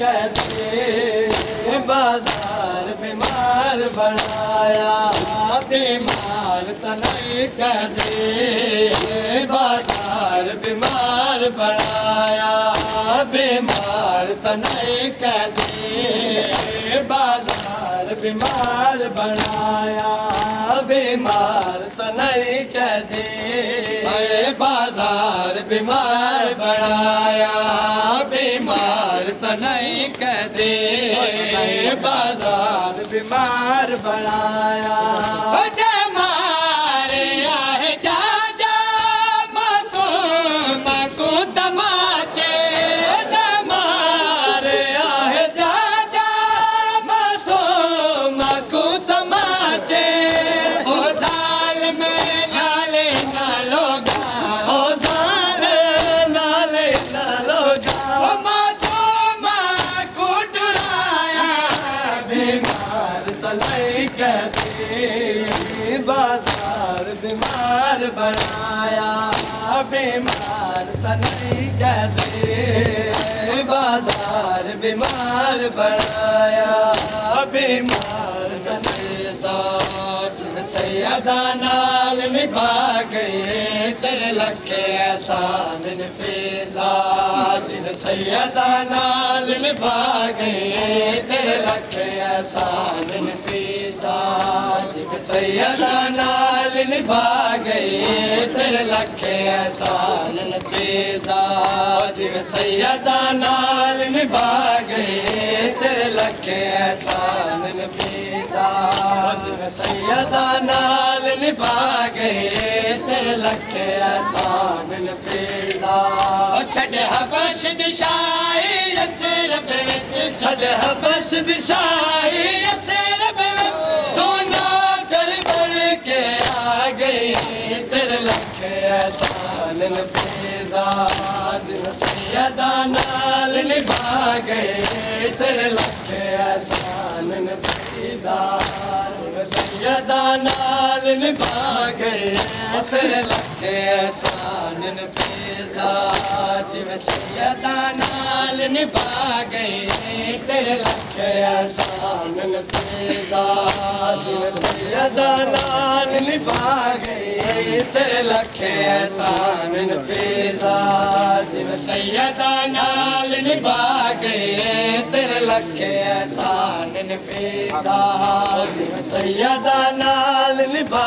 कहते बाजार बीमार बनाया। बीमार तो कहते बाजार बीमार बनाया। बीमार तो नहीं कहते बाजार बीमार बनाया। बीमार तो नहीं कहते बाजार बीमार बनाया बनाया बीमार सोच सैयदा नाल गए तेरे लखे नफीसा जिन सैयदा नाल गए तेरे लखे नफीसा सैयदा नाल तेरे लखे जिन सैयदा नाल लखे सैयदा नाल लखे विच छड़ हबश दिशाई निभा गए तेरे लखे नफीसा सैयदा नाल निभा लखे एहसान नफीसा जिਵੇਂ सैयदा नाल निभा गए तेरे लखे एहसान नफीसा दिव सैदा नाल लिभा गे ते लख आसाननि पैसा दिव सैयादा नाल लिभा गे तेर लख आसान पैसा दिवसैदा नाल लिभा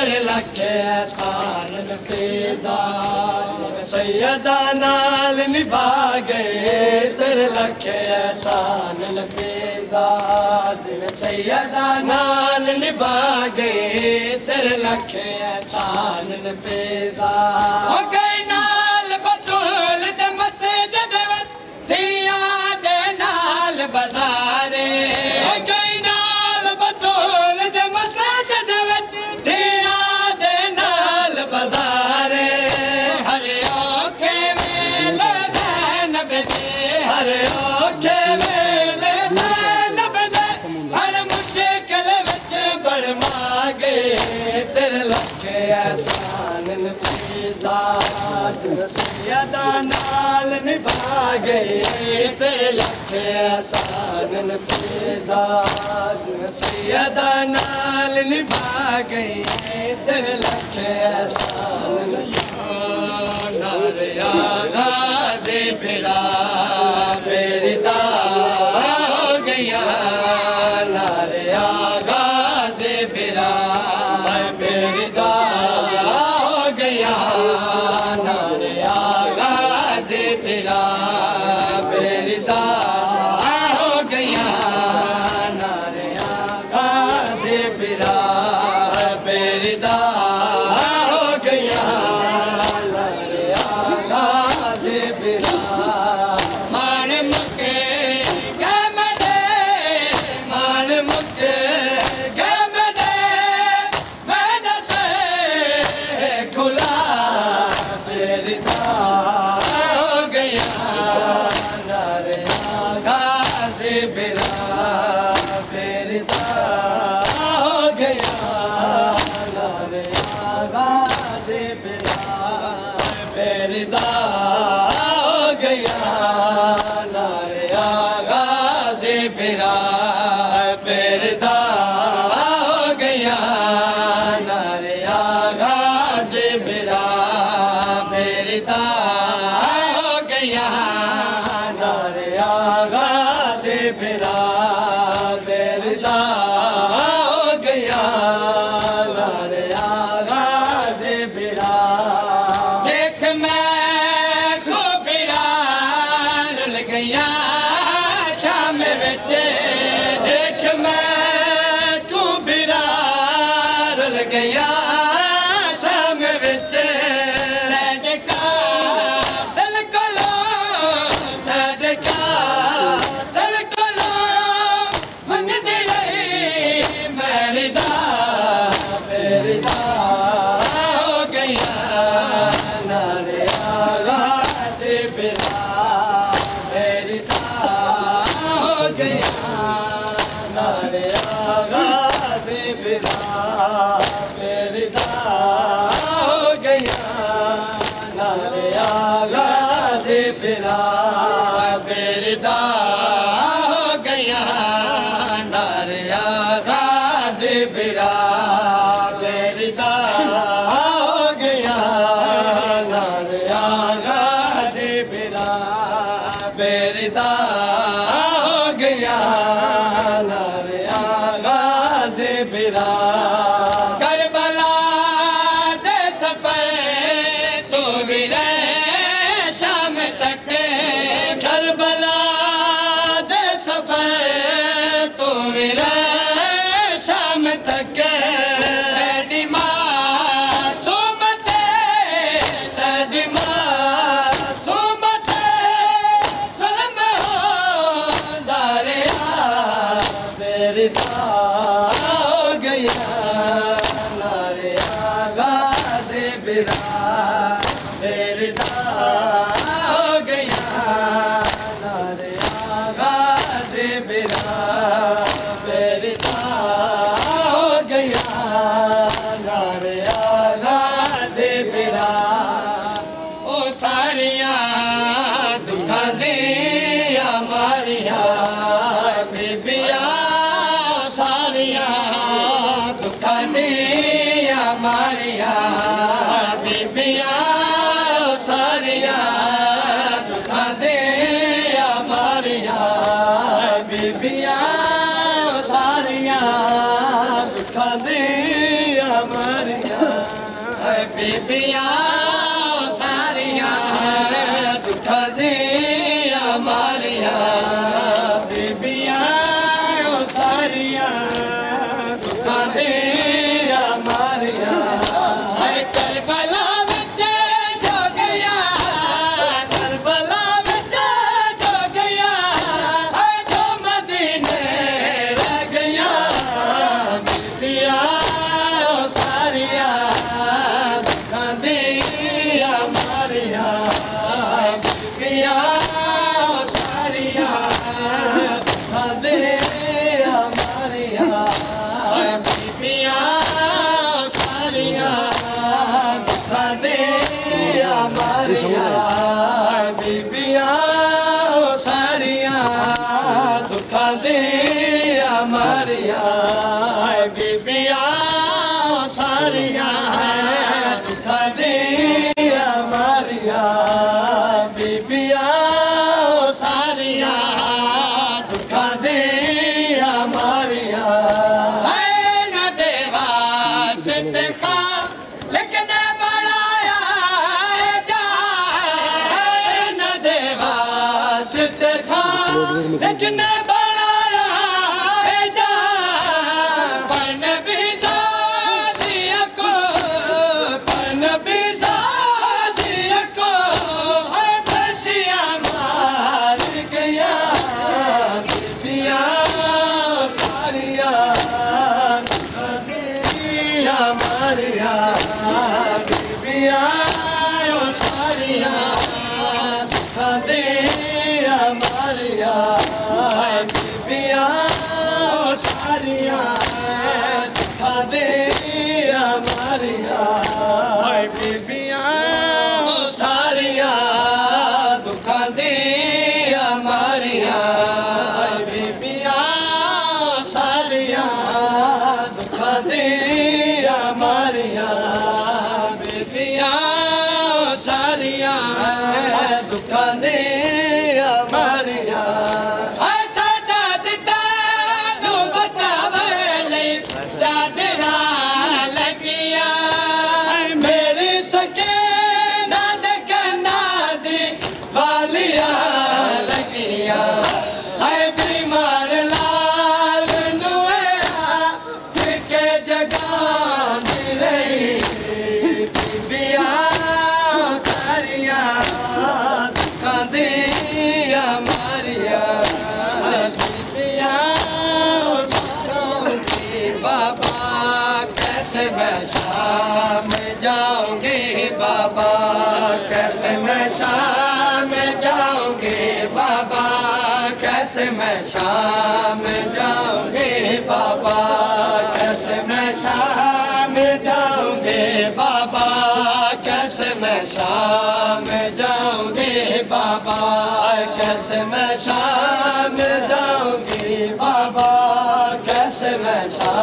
तेरे लखे एहसान नफीसा जिन सैयदा नाल निभा गए तेरे लखे एहसान नफीसा जिन सैयदा नाल निभा लखे एहसान नफीसा सैयदा नाल निभा गए तेरे लखे एहसान नार यारा से फिरा Ah. हो बीबिया सारिया दुखा दे हमारिया लेकिन बनाया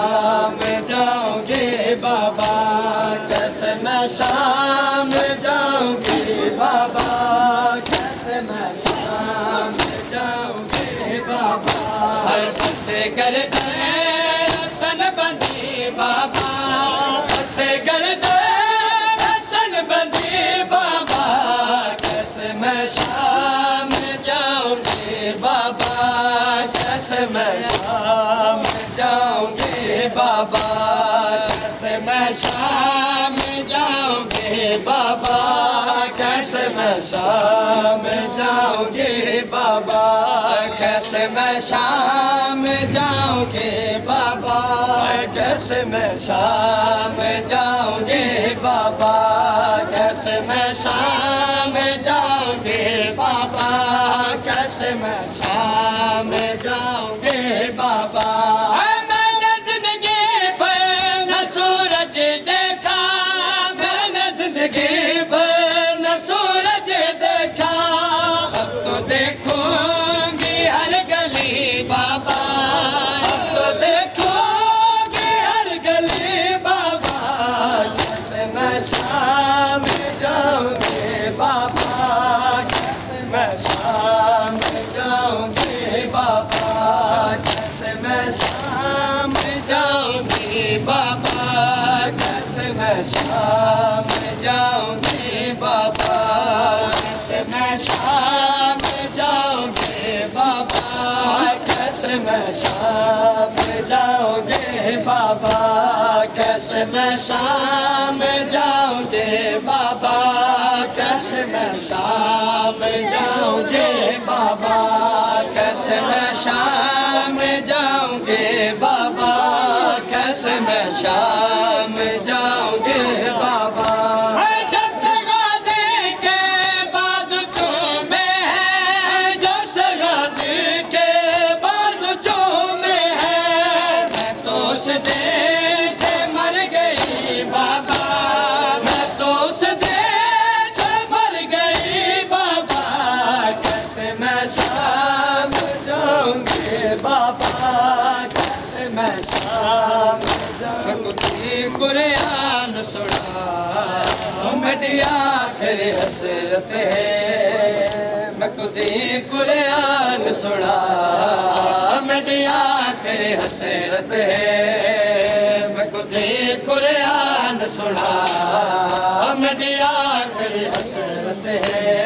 آپ جاؤ گے بابا جس نشان जैसे मैं शाम जाऊँगे बाबा। जैसे मैं शाम जाऊँगे बाबा। जैसे मैं शाम जाऊँगे बाबा। कैसे मैं शाम जाओगे बाबा। कसम शाम जाओगे बाबा। कसम शाम जाओगे बाबा। कसम शाम मां कुते कुरान सुण मटिया खसरत कुते कुरान सुण मटिया घर हसरत ही।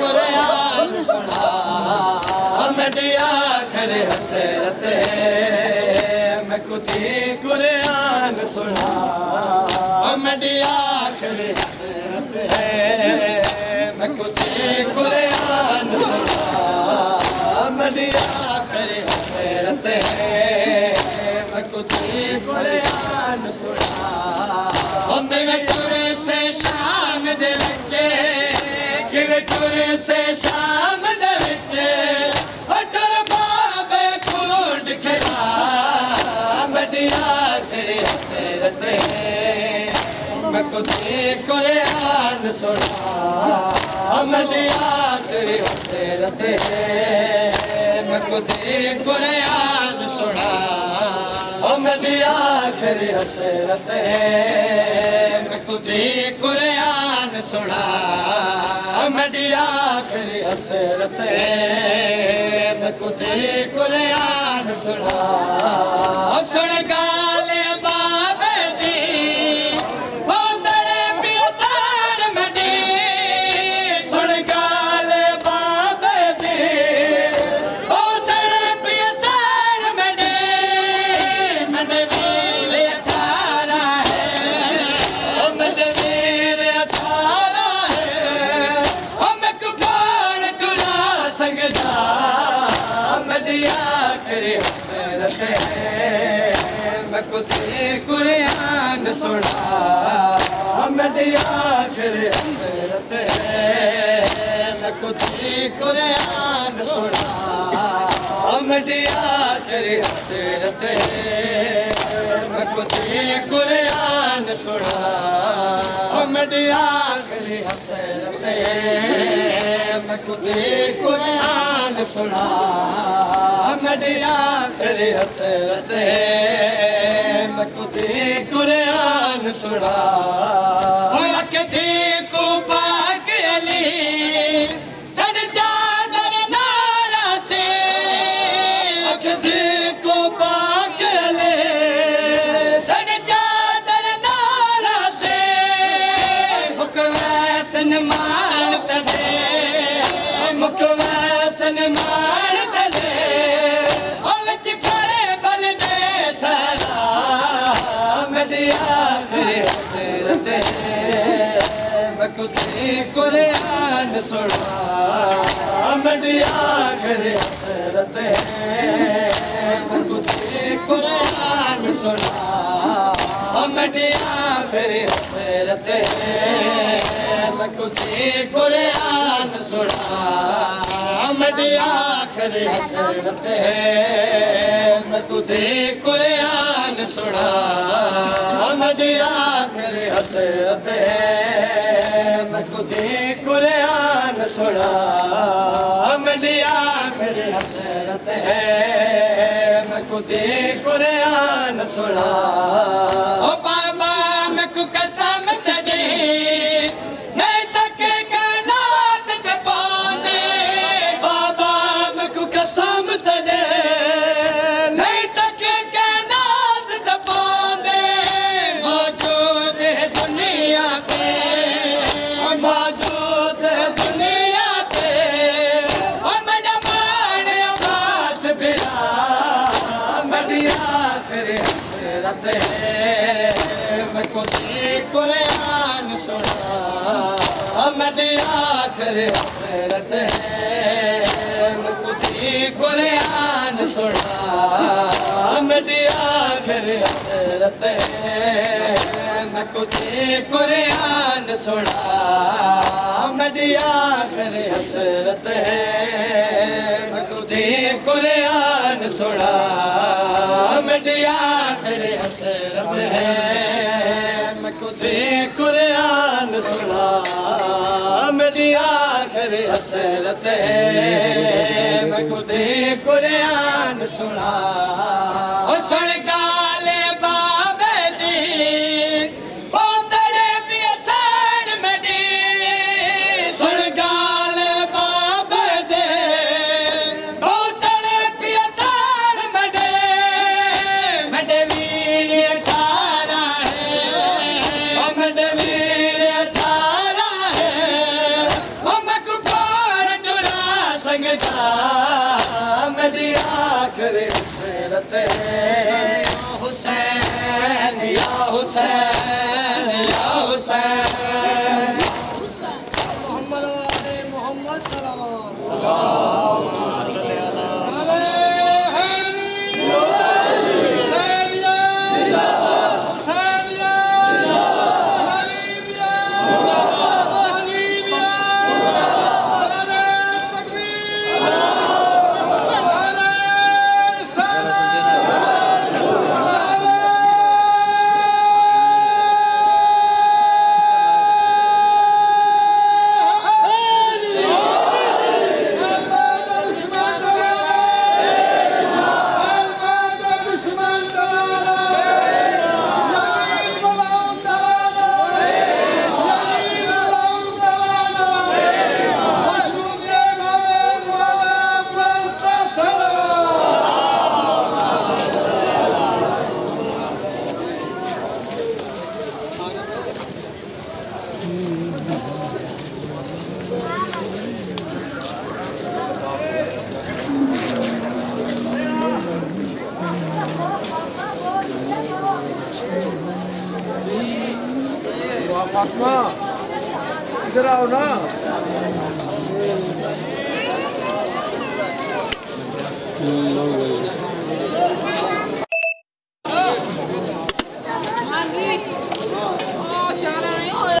कोन सुण मटिया खसरत कुते कुरान सुण मडी आखरिया टे से शाम जे विच। टुरे शाम जे विच। बाबार ॾियात रेसरत हर आल सुसरत हर आल سنا ڪجهه ڪران س حسرت مان ڪتي ڪر سڻ سنا सुरत हथी कुर सुमी आदरी हसरत हथ जी कुल आन सु हमटी आदरी हसरत ह कुदे कुरान सुते कुर सुण। कली मकुते कुरान सुना कुरान सुना मडिया करे हसरत कुरान सुना मडिया करे हसरत मकुते कुरान मडिया करे हसरत मकुते कुरान मडिया करे हसरत मकुते कुरान मडिया करे हसरत कुरान सुना ओ बाबा सुना मडिया करे हसरत है मैं को कुरान सुना मडिया करे हसरत मैं को कुरान सुना मडिया करे हसरत है मैं को कुरान सुना मडिया करे हसरत है मैं को कुरान सुना मडिया करे हसरत है मैं को कुरान सुना